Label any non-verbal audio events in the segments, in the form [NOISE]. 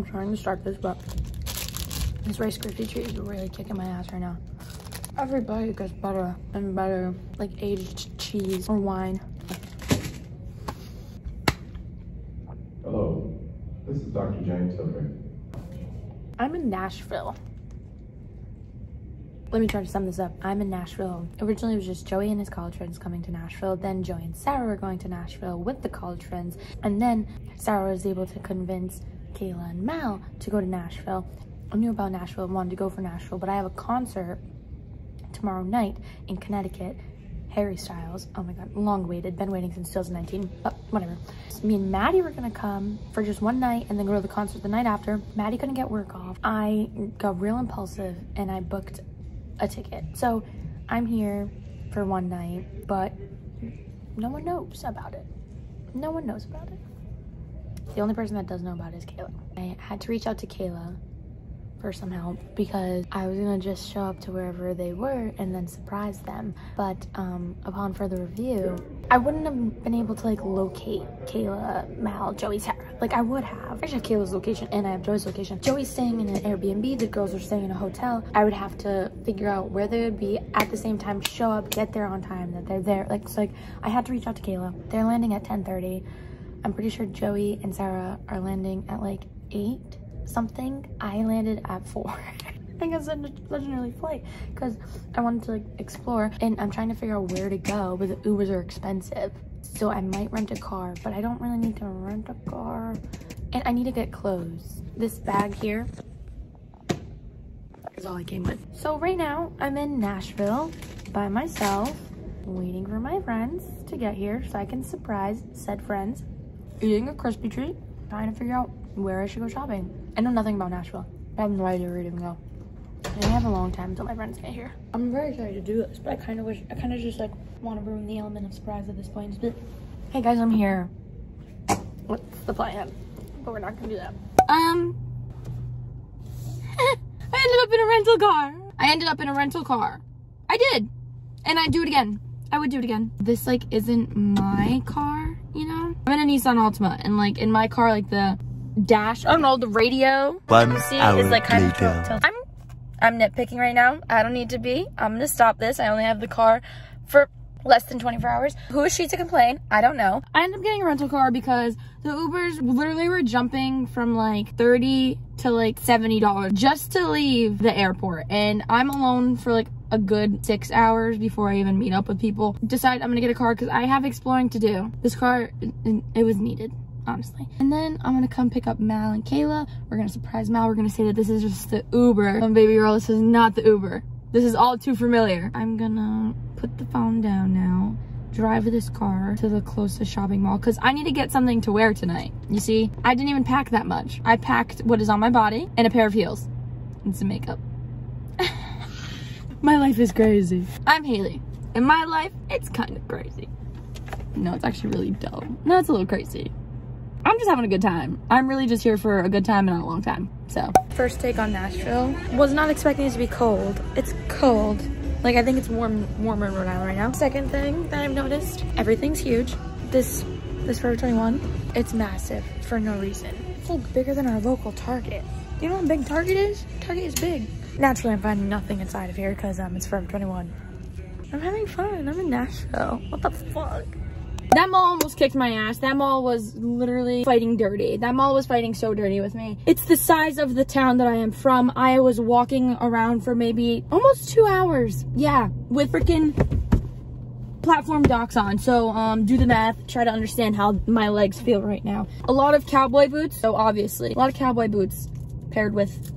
I'm trying to start this, but this Rice Krispie treat is really kicking my ass right now. Every bite gets better and better, like aged cheese or wine. Hello, this is Dr. James Hooker. I'm in Nashville. Let me try to sum this up. I'm in Nashville. Originally, it was just Joey and his college friends coming to Nashville. Then Joey and Sarah were going to Nashville with the college friends. And then Sarah was able to convince Kayla and Mal to go to Nashville. I knew about Nashville and wanted to go for Nashville, but I have a concert tomorrow night in Connecticut. Harry Styles. Oh my god, long waited. Been waiting since 2019, but whatever. Me and Maddie were gonna come for just one night and then go to the concert the night after. Maddie couldn't get work off. I got real impulsive and I booked a ticket. So I'm here for one night, but no one knows about it. No one knows about it. The only person that does know about it is Kayla. I had to reach out to Kayla for some help because I was gonna just show up to wherever they were and then surprise them. But um, upon further review, I wouldn't have been able to like locate Kayla, Mal, Joey, Sarah. Like I would have. I have Kayla's location and I have Joey's location. Joey's staying in an Airbnb, the girls are staying in a hotel. I would have to figure out where they would be at the same time, show up, get there on time, that they're there. Like, so like I had to reach out to Kayla. They're landing at 10.30. I'm pretty sure Joey and Sarah are landing at like 8 something. I landed at 4. [LAUGHS] I think it's a legendary flight because I wanted to like explore and I'm trying to figure out where to go but the Ubers are expensive. So I might rent a car, but I don't really need to rent a car. And I need to get clothes. This bag here is all I came with. So right now I'm in Nashville by myself, waiting for my friends to get here so I can surprise said friends, eating a crispy treat, trying to figure out where I should go shopping. I know nothing about Nashville. I have no idea where to even go. I have a long time until my friends get here. I'm very excited to do this, but I kind of wish, I kind of just like want to ruin the element of surprise at this point. Like, hey guys, I'm here. What's the plan? But we're not gonna do that. Um, [LAUGHS] I ended up in a rental car. I ended up in a rental car. I did. And I'd do it again. I would do it again. This like isn't my car, you know? I'm in a Nissan Altima and like in my car, like the dash, oh, I don't know, the radio One hour is like kind later. of tilt- I'm I'm nitpicking right now. I don't need to be. I'm gonna stop this. I only have the car for less than 24 hours. Who is she to complain? I don't know. I ended up getting a rental car because the Ubers literally were jumping from like 30 to like $70 just to leave the airport. And I'm alone for like a good six hours before I even meet up with people. Decide I'm gonna get a car because I have exploring to do. This car, it, was needed honestly. And then I'm gonna come pick up Mal and Kayla. We're gonna surprise Mal. We're gonna say that this is just the Uber. And baby girl, this is not the Uber. This is all too familiar. I'm gonna put the phone down now, drive this car to the closest shopping mall because I need to get something to wear tonight. You see, I didn't even pack that much. I packed what is on my body and a pair of heels and some makeup. [LAUGHS] my life is crazy. I'm Haileigh. In my life, it's kind of crazy. No, it's actually really dumb. No, it's a little crazy. I'm just having a good time. I'm really just here for a good time and not a long time. So first take on Nashville. Was not expecting it to be cold. It's cold. Like I think it's warm warmer in Rhode Island right now. Second thing that I've noticed, everything's huge. This this Forever 21, it's massive for no reason. It's like bigger than our local Target. You know how big Target is? Target is big. Naturally, I'm finding nothing inside of here because um, it's Forever 21. I'm having fun. I'm in Nashville. What the fuck? That mall almost kicked my ass. That mall was literally fighting dirty. That mall was fighting so dirty with me. It's the size of the town that I am from. I was walking around for maybe almost two hours. Yeah, with freaking platform docks on. So um, do the math. Try to understand how my legs feel right now. A lot of cowboy boots. So obviously, a lot of cowboy boots paired with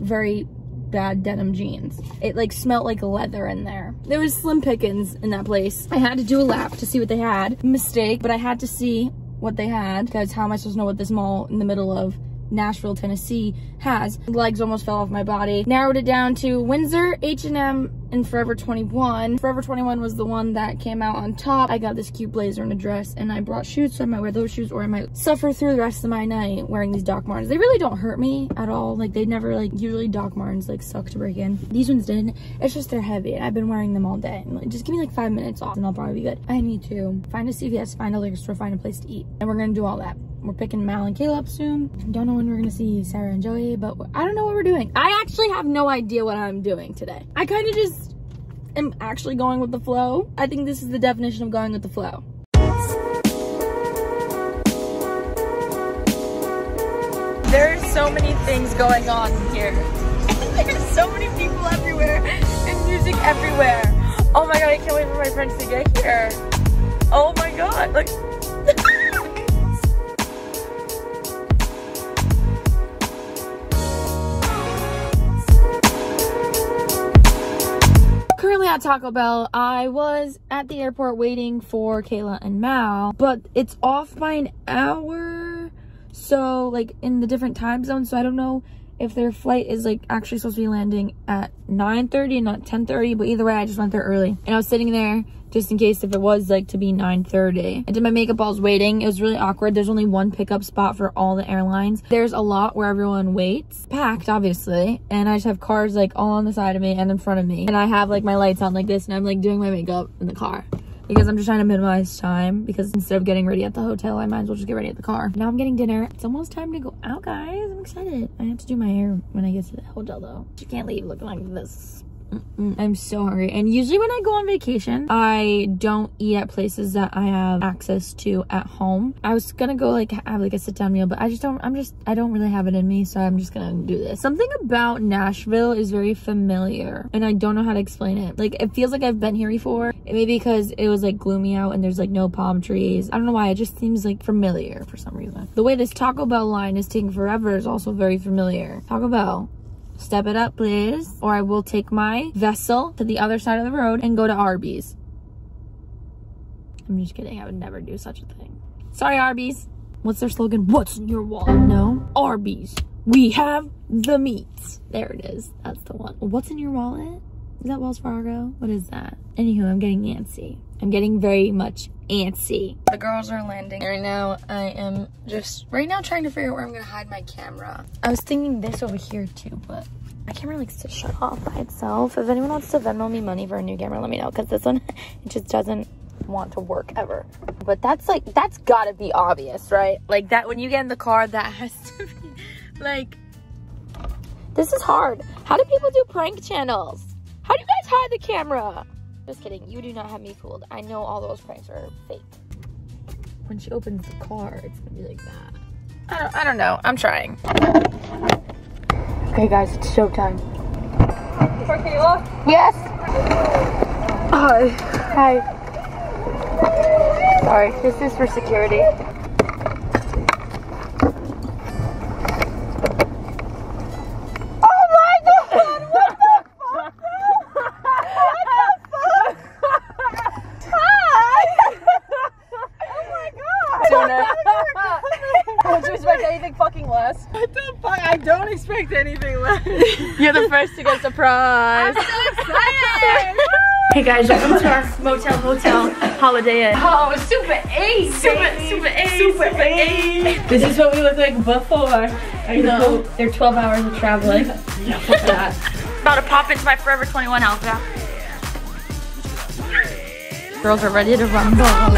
very bad denim jeans. It like smelled like leather in there. There was slim pickings in that place. I had to do a lap to see what they had. Mistake, but I had to see what they had because how am I supposed to know what this mall in the middle of Nashville, Tennessee has. Legs almost fell off my body. Narrowed it down to Windsor, H&M, and Forever 21. Forever 21 was the one that came out on top. I got this cute blazer and a dress and I brought shoes so I might wear those shoes or I might suffer through the rest of my night wearing these Doc Martens. They really don't hurt me at all. Like they never like, usually Doc Martens like suck to break in. These ones didn't. It's just they're heavy and I've been wearing them all day. And, like, just give me like five minutes off and I'll probably be good. I need to find a CVS, find a liquor store, find a place to eat. And we're gonna do all that we're picking Mal and Kayla soon. Don't know when we're gonna see Sarah and Joey, but I don't know what we're doing. I actually have no idea what I'm doing today. I kind of just am actually going with the flow. I think this is the definition of going with the flow. There's so many things going on here. [LAUGHS] There's so many people everywhere and music everywhere. Oh my god, I can't wait for my friends to get here. Oh my god, like at Taco Bell, I was at the airport waiting for Kayla and Mal, but it's off by an hour. So, like, in the different time zones, so I don't know if their flight is like actually supposed to be landing at 9.30 and not 10.30 but either way i just went there early and i was sitting there just in case if it was like to be 9.30 i did my makeup while i was waiting it was really awkward there's only one pickup spot for all the airlines there's a lot where everyone waits packed obviously and i just have cars like all on the side of me and in front of me and i have like my lights on like this and i'm like doing my makeup in the car because I'm just trying to minimize time because instead of getting ready at the hotel, I might as well just get ready at the car. Now I'm getting dinner. It's almost time to go out, guys. I'm excited. I have to do my hair when I get to the hotel though. You can't leave looking like this. I'm so hungry. And usually when I go on vacation, I don't eat at places that I have access to at home. I was gonna go like have like a sit down meal, but I just don't, I'm just, I don't really have it in me. So I'm just gonna do this. Something about Nashville is very familiar and I don't know how to explain it. Like it feels like I've been here before. Maybe because it was like gloomy out and there's like no palm trees. I don't know why. It just seems like familiar for some reason. The way this Taco Bell line is taking forever is also very familiar. Taco Bell, Step it up, please. Or I will take my vessel to the other side of the road and go to Arby's. I'm just kidding. I would never do such a thing. Sorry, Arby's. What's their slogan? What's in your wallet? No. Arby's. We have the meats. There it is. That's the one. What's in your wallet? Is that Wells Fargo? What is that? Anywho, I'm getting antsy. I'm getting very much antsy. The girls are landing. Right now, I am just right now trying to figure out where I'm gonna hide my camera. I was thinking this over here too, but my camera likes to shut off by itself. If anyone wants to Venmo me money for a new camera, let me know. Because this one, [LAUGHS] it just doesn't want to work ever. But that's like, that's gotta be obvious, right? Like that, when you get in the car, that [LAUGHS] has to be like, this is hard. How do people do prank channels? How do you guys hide the camera? Just kidding. You do not have me fooled. I know all those pranks are fake. When she opens the car, it's gonna be like that. I don't, I don't know. I'm trying. Okay, guys, it's showtime. For Kayla? Yes. Hi. Hi. Sorry, this is for security. Oh my god! What the fuck? What the fuck? Hi! Oh my god! Don't you expect anything fucking less? What the fuck? I don't expect anything less. [LAUGHS] You're the first to get surprised. so excited! [LAUGHS] Hey guys, welcome to our motel hotel holiday inn. Oh, super A, Super, super A, super super A. This is what we look like before. I No, they're 12 hours of traveling. [LAUGHS] Yeah, fuck that. About to pop into my Forever 21 outfit. Girls are ready to rumble. Tell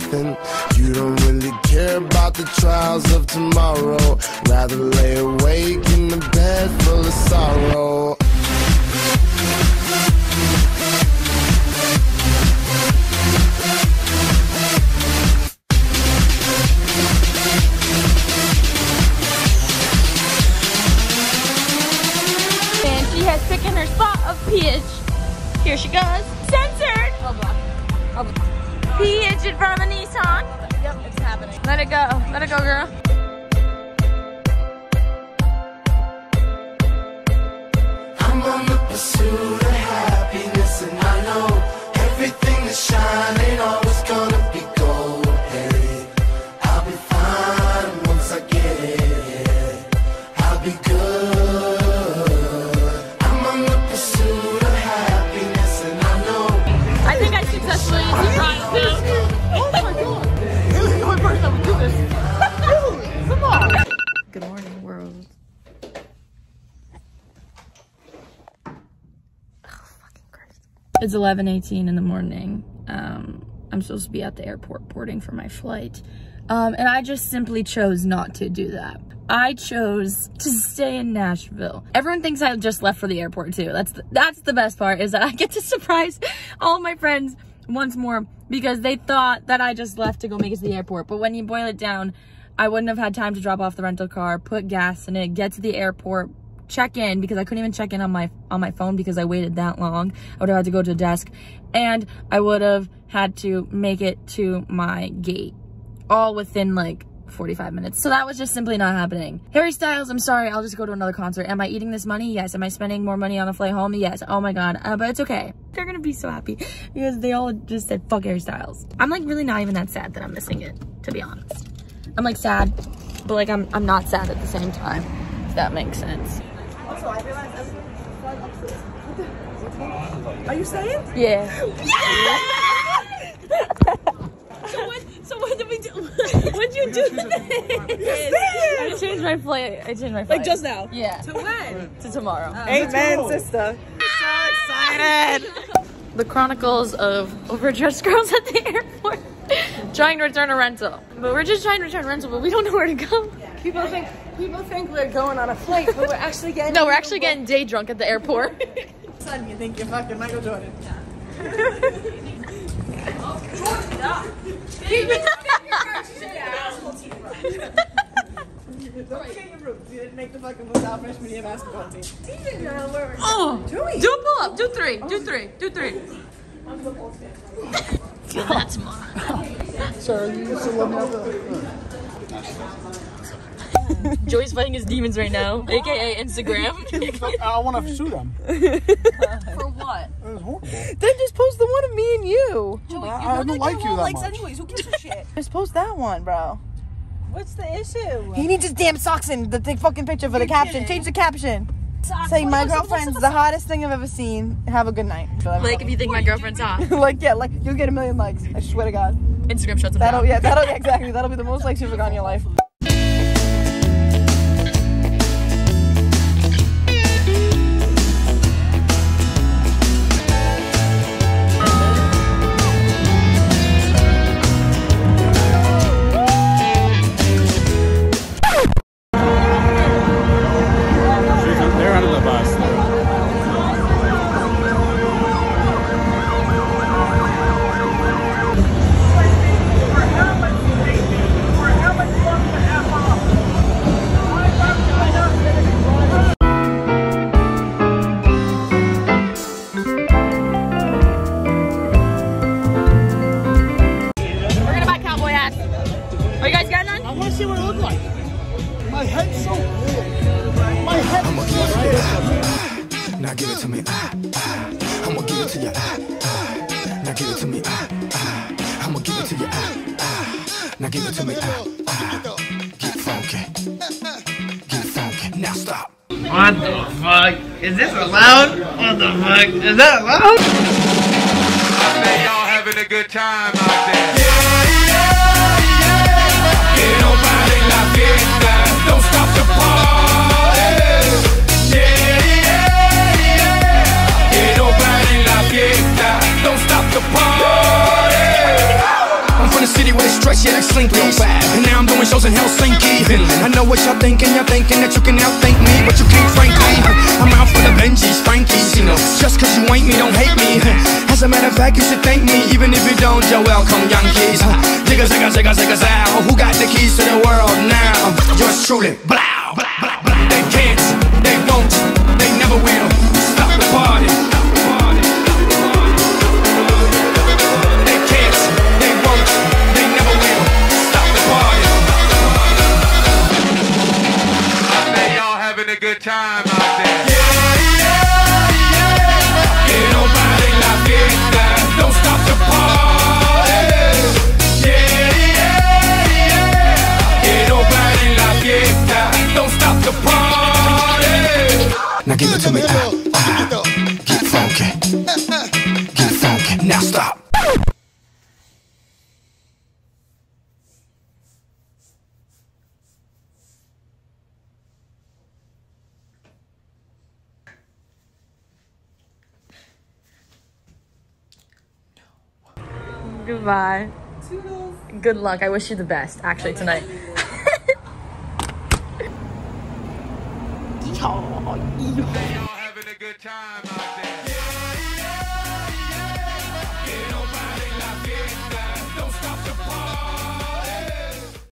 nothing. You don't really care about the trials of tomorrow. Rather lay awake in the bed full of sorrow. And she has taken her spot of peach. Here she goes. Censored. In front of a Nissan. Yep, it's happening. Let it go. Let it go, girl. It's 11:18 in the morning. Um, I'm supposed to be at the airport boarding for my flight, um, and I just simply chose not to do that. I chose to stay in Nashville. Everyone thinks I just left for the airport too. That's the, that's the best part is that I get to [LAUGHS] surprise all my friends once more because they thought that I just left to go make it to the airport. But when you boil it down, I wouldn't have had time to drop off the rental car, put gas in it, get to the airport, check in because I couldn't even check in on my on my phone because I waited that long. I would have had to go to the desk and I would have had to make it to my gate all within like 45 minutes. So that was just simply not happening. Harry Styles, I'm sorry, I'll just go to another concert. Am I eating this money? Yes. Am I spending more money on a flight home? Yes. Oh my god. Uh, but it's okay. They're gonna be so happy [LAUGHS] because they all just said fuck Harry Styles. I'm like really not even that sad that I'm missing it, to be honest. I'm like sad, but like I'm I'm not sad at the same time. If that makes sense. Also, I realized everyone's flying up to Are you staying? Yeah. [LAUGHS] So what? So what did we do? [LAUGHS] what did you do? [LAUGHS] I changed my flight. I changed my flight. Like just now. Yeah. to when? To tomorrow. Oh. Amen, sister. So excited. the chronicles of overdressed girls at the airport trying to return a rental. But we're just trying to return a rental, but we don't know where to go. People think people think we're going on a flight, but we're actually getting. [LAUGHS] No, we're actually getting day drunk at the airport. [LAUGHS] Son, you think you're fucking Michael Jordan? Don't forget your roots. You didn't make the fucking LaSalle freshman year basketball team. oh, do a pull up. Do three. Do three. Do three. Feel that tomorrow. Sir, you used to love me [LAUGHS] [LAUGHS] Joey's fighting his demons right now, aka Instagram. [LAUGHS] I want to sue them. For what? It was horrible. Then just post the one of me and you. I, I don't like you that likes much. anyways. Who gives a [LAUGHS] shit? Just post that one, bro. What's the issue? He needs his damn socks in the thick fucking picture for the caption. Change the caption. Say my girlfriend's the hottest thing I've ever seen. Have a good night. Like, if you think my girlfriend's hot, like yeah, like you'll get a million likes. I swear to God. Instagram shuts him That'll down. yeah, that'll yeah, exactly. That'll be the most likes you've ever got in your life. Give it to me. Ah, ah. I'ma give it to you. Ah, ah. Now give it to me. Ah, ah. Get funky. Get funky. Now stop. What the fuck? Is this allowed? What the fuck? Is that allowed? I bet y'all having a good time out there. the party. I'm from the city where they stretch, yeah, they Slinky. And now I'm doing shows in Helsinki, Finland. I know what y'all thinking, y'all thinking that you can outthink me, but you can't, frankly. I'm out for the Benjis, Frankies, you know. Just cause you ain't me, don't hate me. As a matter of fact, you should thank me, even if you don't, you're welcome, Yankees. Digga, zigga, zigga, zigga, zow. Who got the keys to the world now? Yours truly, blow, blow, blow. They can't, they won't, they never will. Stop the party. Time Goodbye. Good luck. I wish you the best, actually, tonight. [LAUGHS] Y'all having